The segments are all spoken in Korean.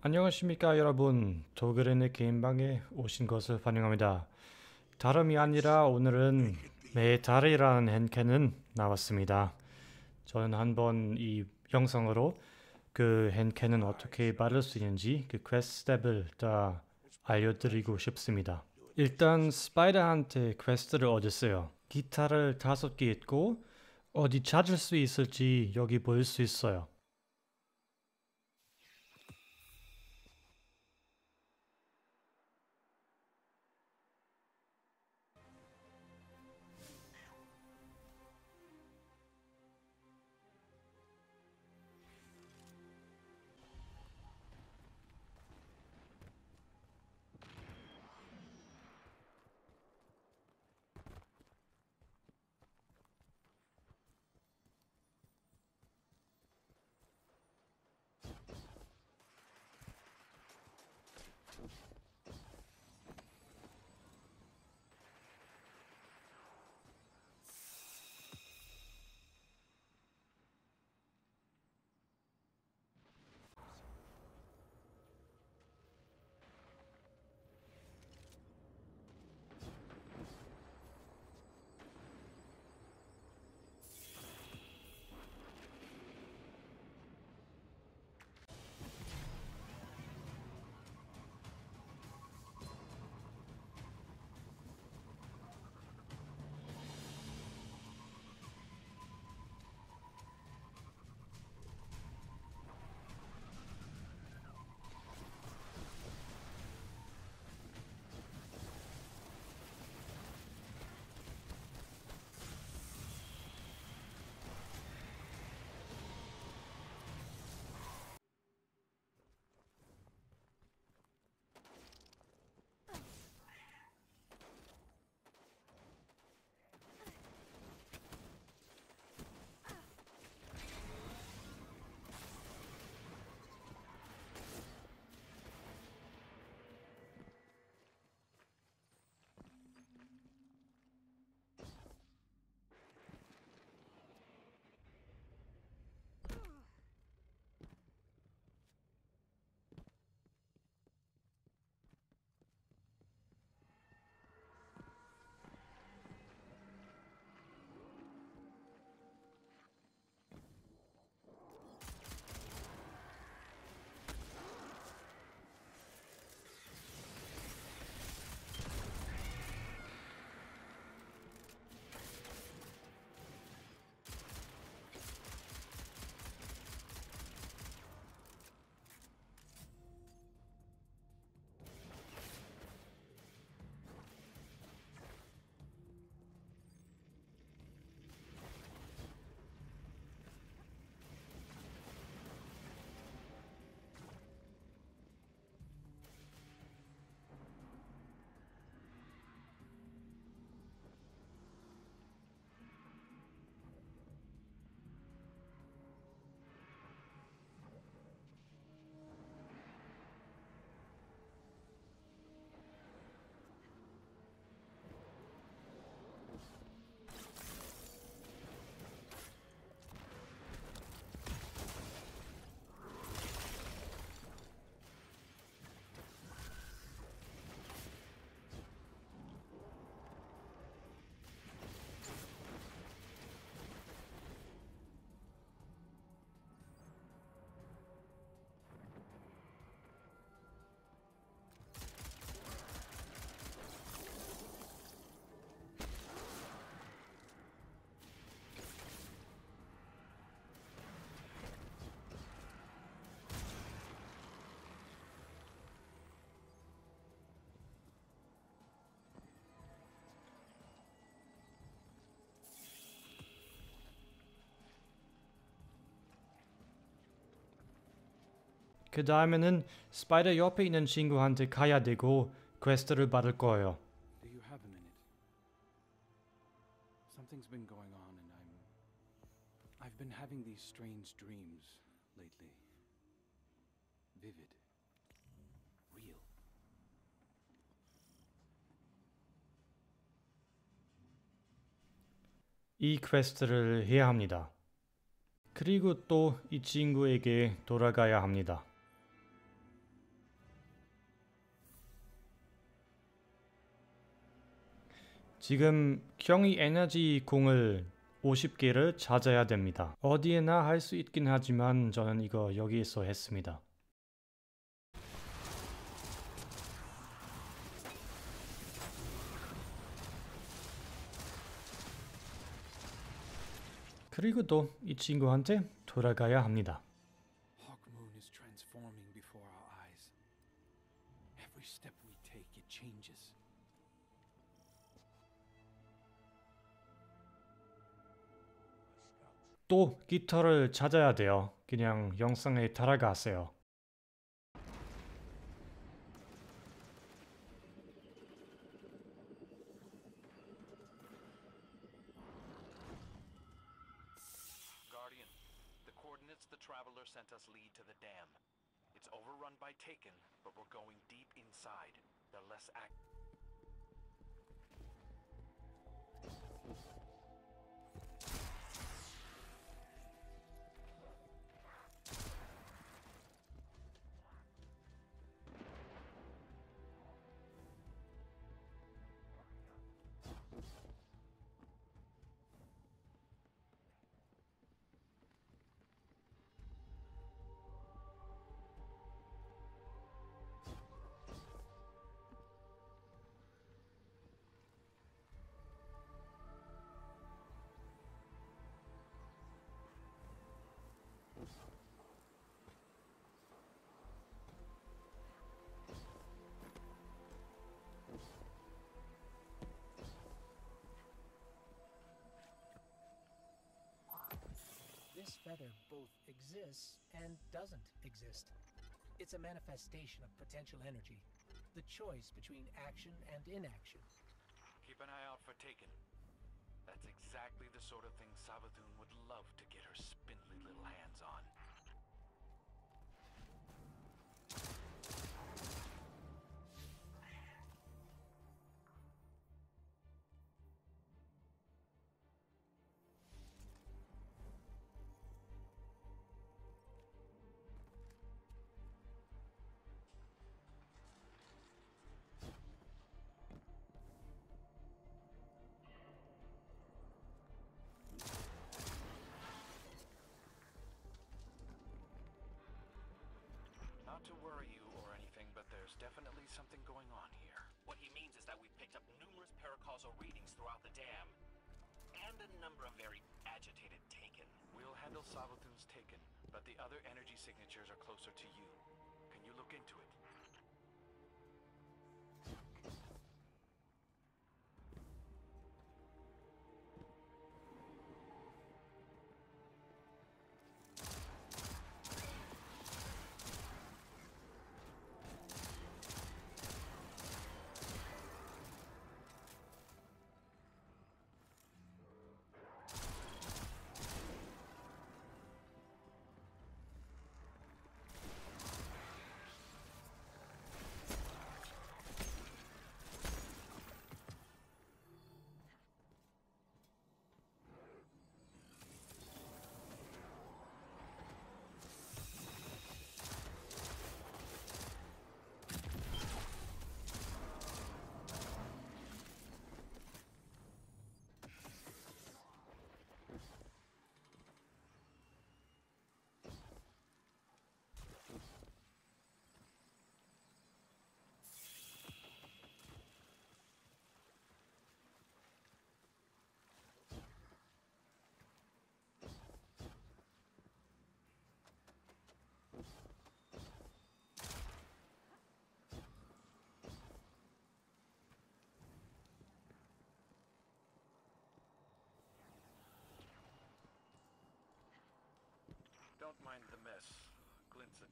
안녕하십니까 여러분. 도그렌의 개인방에 오신 것을 환영합니다. 다름이 아니라 오늘은 매의 달이라는 hand cannon 나왔습니다. 저는 한번 이 영상으로 그 hand cannon 어떻게 받을 수 있는지 그 quest step을 다 알려드리고 싶습니다. 일단 스파이더한테 quest를 얻었어요. 깃털을 다섯 개 있고 어디 찾을 수 있을지 여기 볼 수 있어요 그 다음에는 스파이더 옆에 있는 친구한테 가야 되고 퀘스트를 받을 거예요. Do you have a minute? Something's been going on and I'm I've been having these strange dreams lately. Vivid. Real. 이 퀘스트를 해야 합니다. 그리고 또 이 친구에게 돌아가야 합니다. 지금 경이 에너지 공을 50개를 찾아야 됩니다. 어디에나 할 수 있긴 하지만 저는 이거 여기에서 했습니다. 그리고 또 이 친구한테 돌아가야 합니다. 또 깃털을 찾아야 돼요. 그냥 영상에 따라가세요. This feather both exists and doesn't exist. It's a manifestation of potential energy, the choice between action and inaction. Keep an eye out for Taken. That's exactly the sort of thing Savathun would love to get her spindly little hands on. But there's definitely something going on here. What he means is that we've picked up numerous paracausal readings throughout the dam, and a number of very agitated taken. We'll handle Savathun's Taken, but the other energy signatures are closer to you. Can you look into it?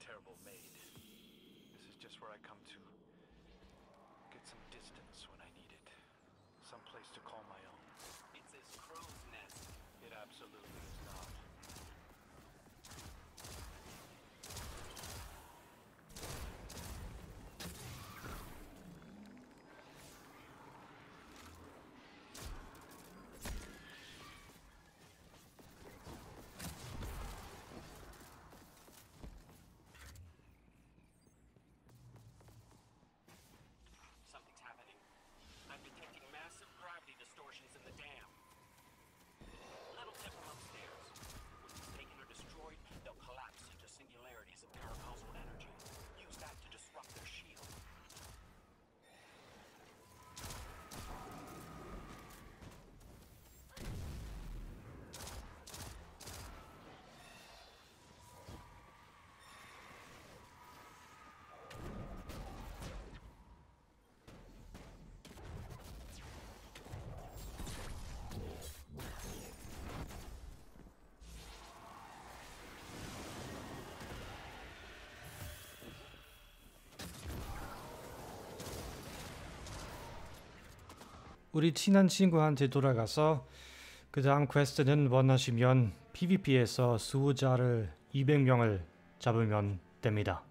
Terrible maid. This is just where I come to get some distance 우리 친한 친구한테 돌아가서 그 다음 퀘스트는 원하시면 PVP에서 수호자를 200명을 잡으면 됩니다.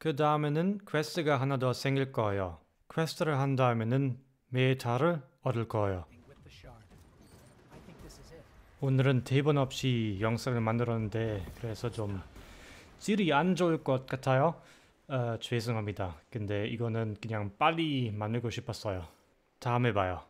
그 다음에는 quest가 하나 더 생길 거예요. quest를 한 다음에는 매의 달을 얻을 거예요. 오늘은 대본 없이 영상을 만들었는데 그래서 좀 질이 안 좋을 것 같아요. 어, 죄송합니다. 근데 이거는 그냥 빨리 만들고 싶었어요. 다음에 봐요.